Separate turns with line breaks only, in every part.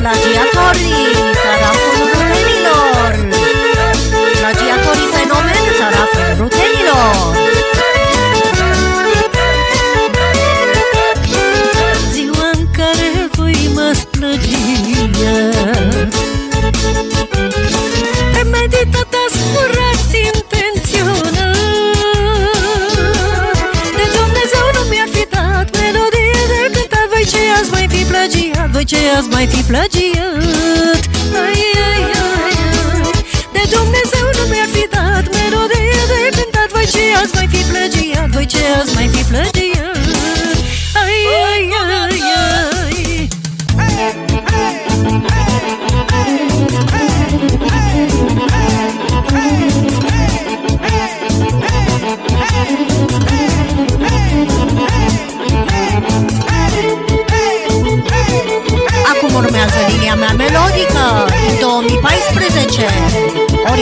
flaquear. She has my fi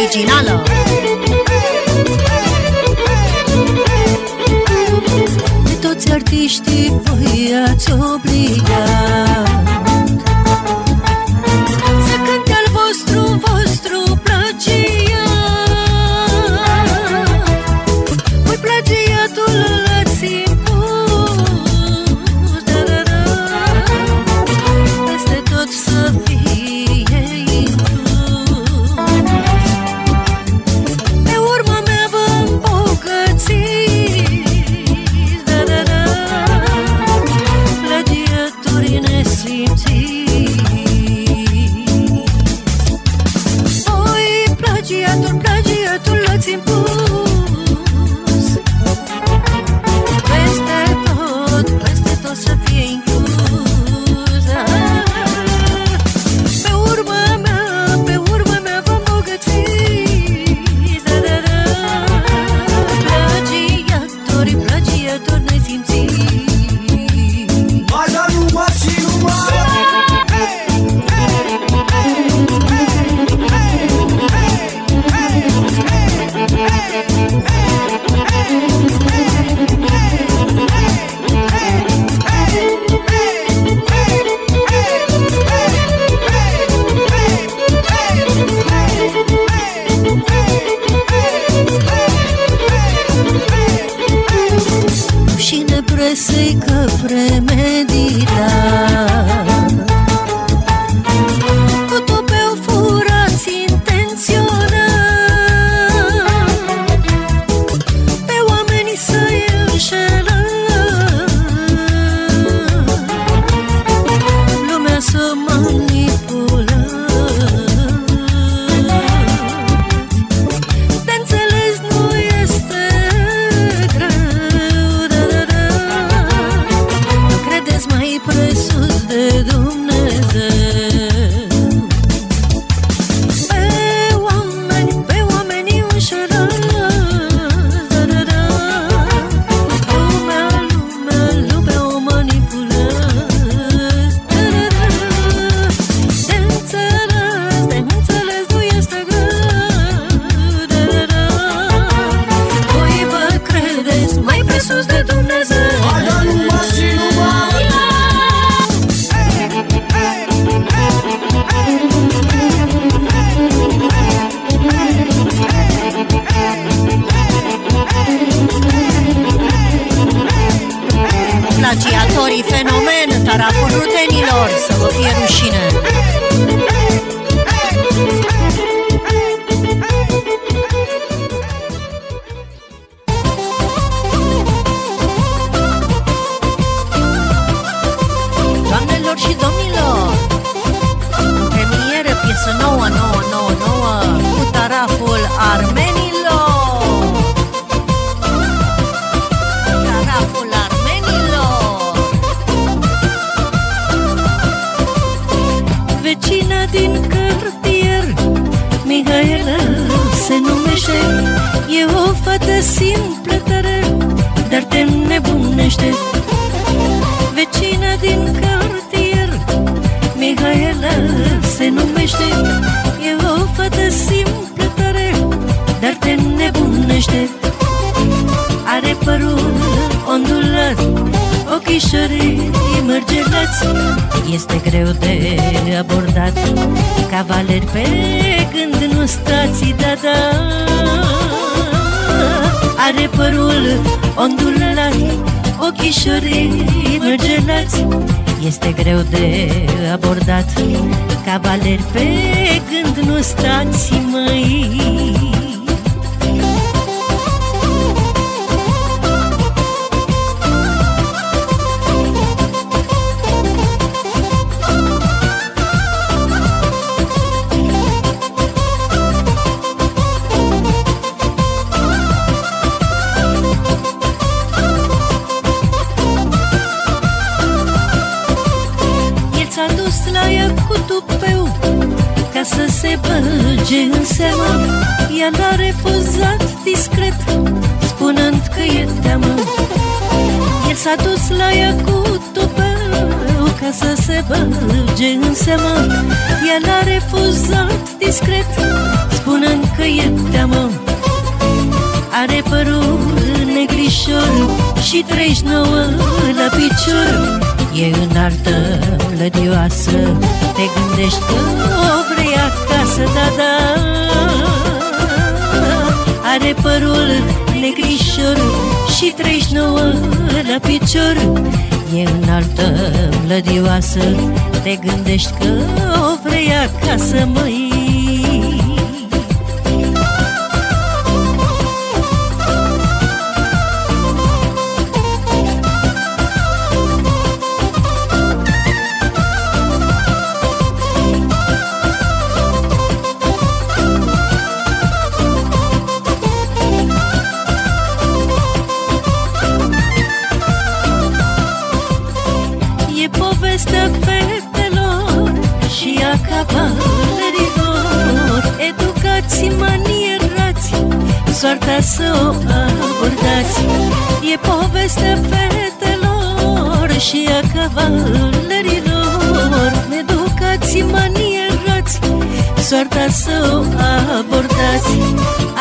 originală.
De toți artiștii voi ați obligat presei că premedita. Simplă tare, dar te nebunește Vecina din cartier, Mihaela se numește. E o fată simplă tare, dar te nebunește Are părul ondulat, ochișorii mărgelați Este greu de abordat Cavaler pe când nu stați, da, da. Are părul ondulat Ochișorii mărgelați Este greu de abordat Cavaleri pe gând nu stați, măi se băge în seamă. Ea l-a refuzat discret Spunând că e teamă. El s-a dus la ea cu tupeu Ca să se băge în seamă. Ea l-a refuzat discret Spunând că e teamă. Are părul negrișor Și 39 la picior. E înaltă, lădioasă Te gândești că o vrei acasă, da, da. Are părul negrișor Și 39 la picior. E înaltă, lădioasă Te gândești că o vrei acasă, măi soarta să o abordați. E povestea fetelor și a cavalerilor. Educați manierați, soarta să o abordați.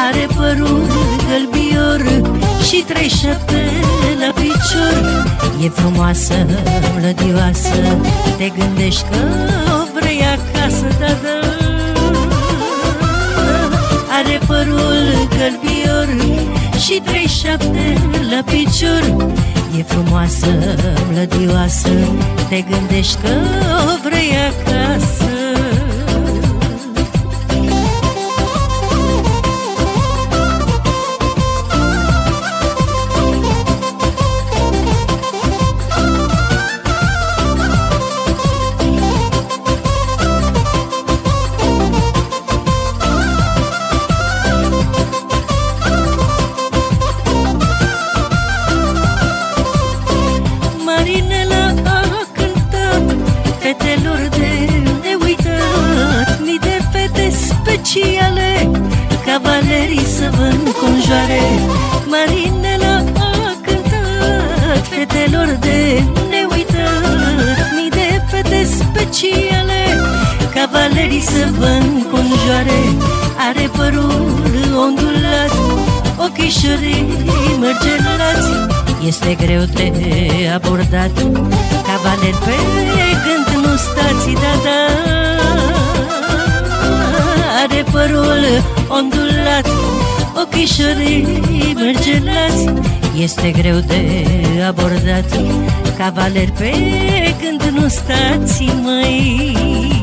Are părul gălbior și trei șapte la picior. E frumoasă, lădioasă, te gândești că o vrei acasă, da, părul gălbior Și trei șapte la picior. E frumoasă, mlădioasă Te gândești că o vrei acasă să vă înconjoare Are părul ondulat Ochișorii mărgelați. Este greu de abordat Cavaler pe gând nu stați, da, da. Are părul ondulat Ochișorii mărgelați Este greu de abordat. Cavaler pe gând nu stați, măi